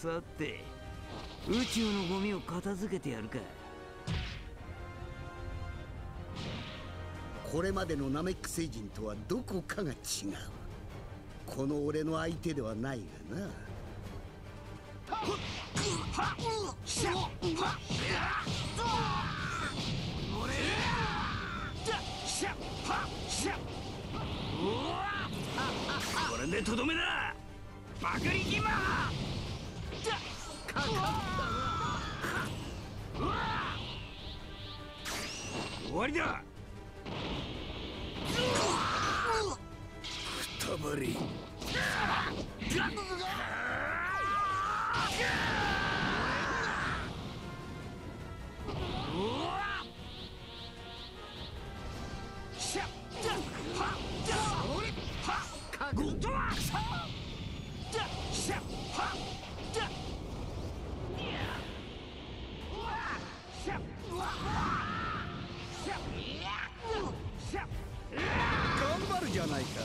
さて宇宙のゴミを片付けてやるか。これまでのナメック星人とはどこかが違う。この俺の相手ではないがな。これでとどめだ。爆力マかかった終わりだ。くたばりないか。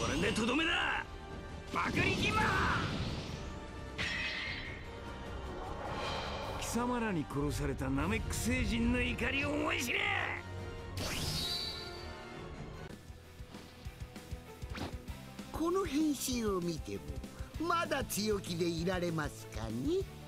これでとどめだ。爆力マ様らに殺されたナメック星人の怒りを思い知れ！この変身を見てもまだ強気でいられますかね？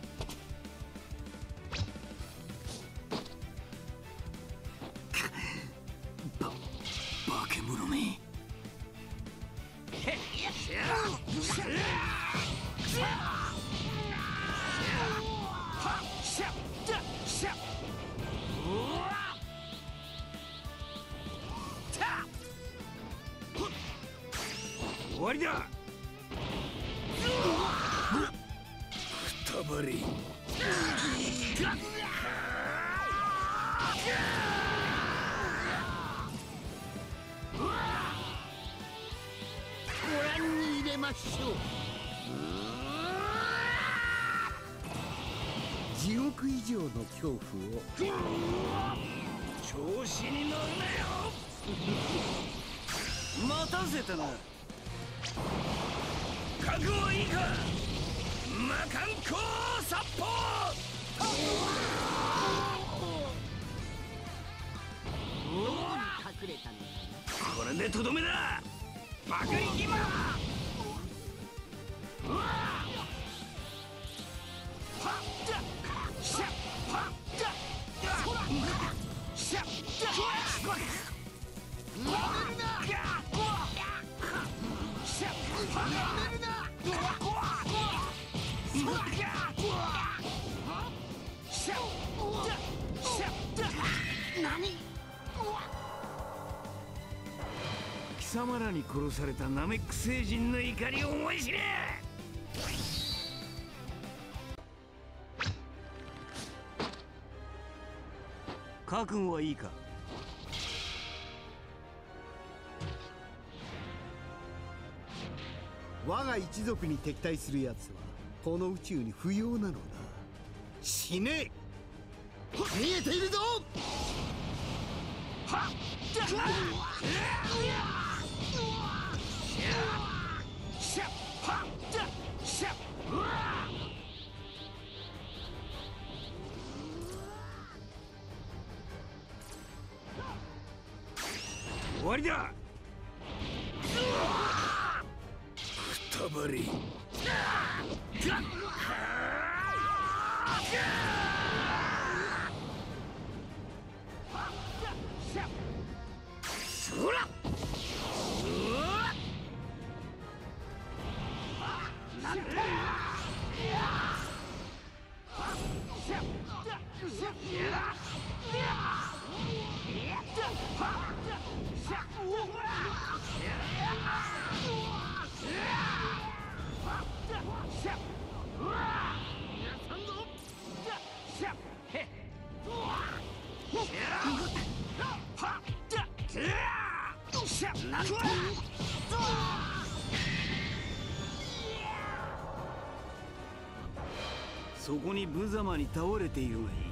ましょう地獄以上の恐怖を。調子に乗るなよ。待たせたな覚悟はいいか魔漢光殺法。でとどめだ。爆力マ貴様らに殺されたナメック星人の怒りを思い知れ！覚悟はいいか？我が一族に敵対する奴はこの宇宙に不要なのだ。死ね！見えているぞ終わりだ。くたばりそこに無様に倒れているがいい。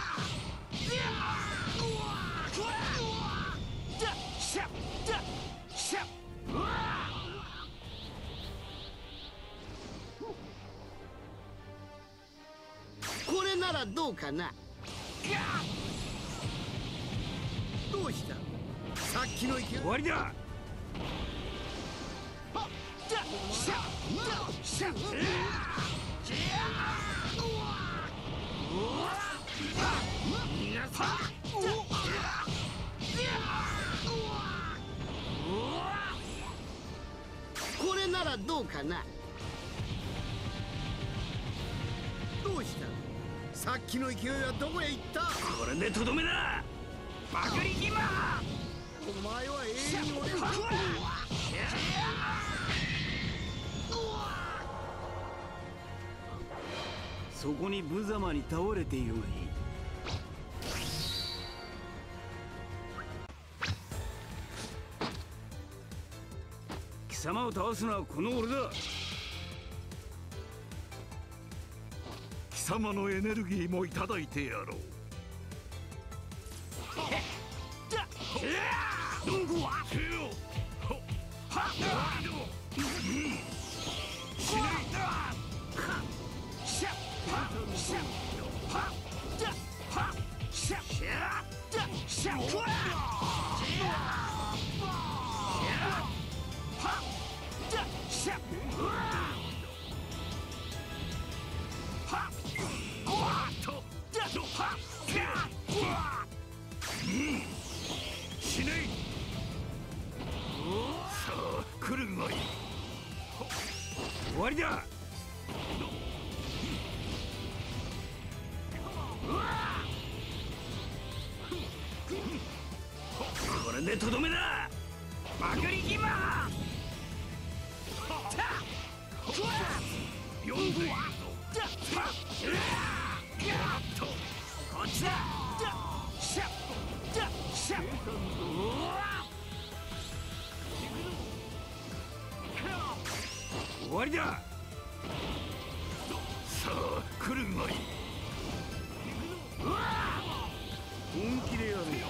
ならどうかな？どうした？さっきの勢い。終わりだ。これならどうかな？どうした？さっきの勢いはどこへ行った？これでとどめだ！バクリギマお前は永遠に俺をそこに無様に倒れているがいい。貴様を倒すのはこの俺だ。様のエネルギーもいただいてやろう。んでとどめだまくりギマたふい四ぞとこっちだ終わりだ。さあ来るまい。本気でやるよ。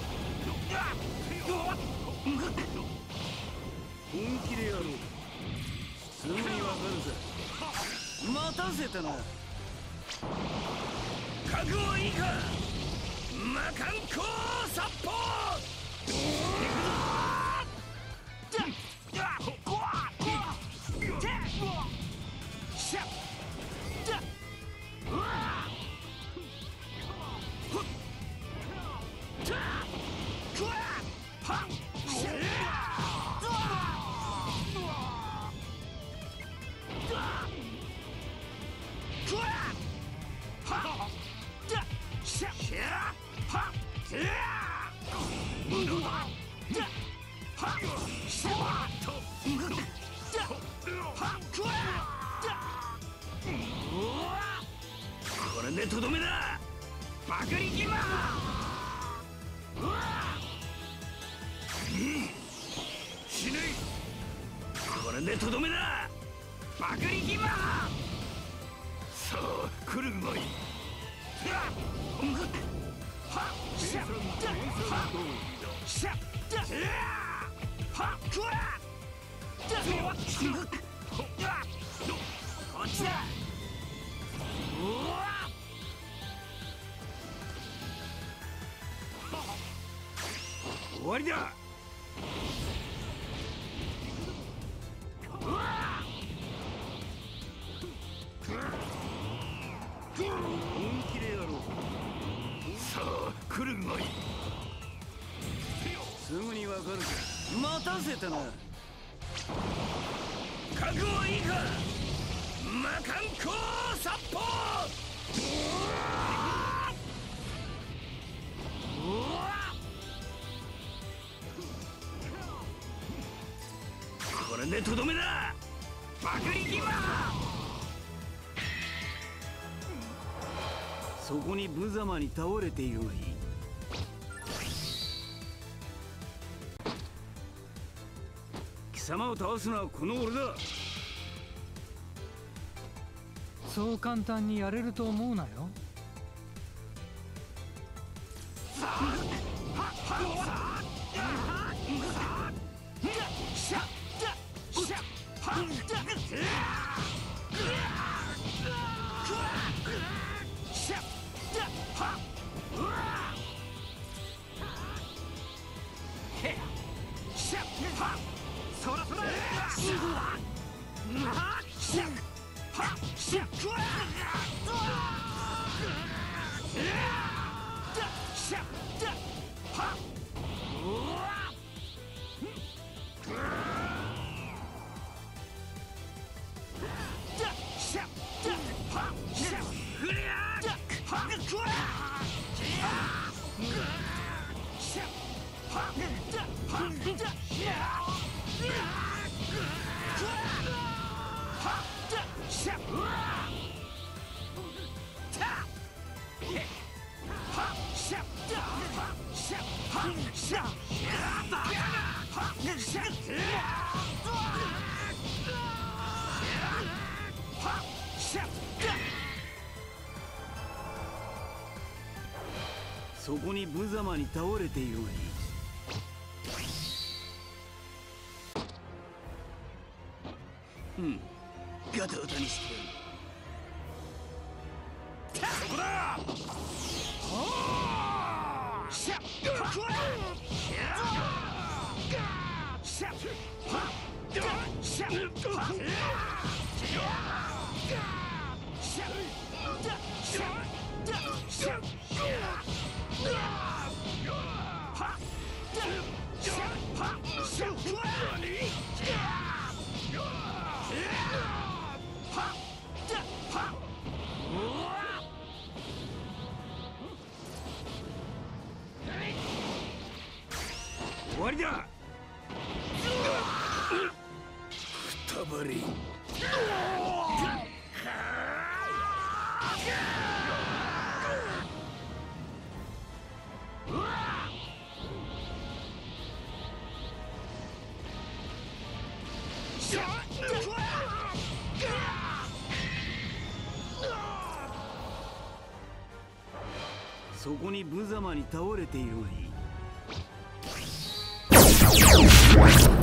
本気でやろう。普通にわかるさ待たせたな。覚悟はいいか。魔漢光殺法。とどめだ。バリマ死これとどめだ。バリマさあ来るまいはっ。こっ。ちだりだ。本気でやろうさあ来るがい。すぐにわかるか。待たせたな。覚悟はいいか。魔漢光殺法。でとどめだ。爆力魔そこに無様に倒れているがいい。貴様を倒すのはこの俺だ。そう簡単にやれると思うなよ。そこに無様に倒れているがいいうん。ガタガタにしてやる。そこだ！しゃっしゃっしゃっに無様に倒れているがいい。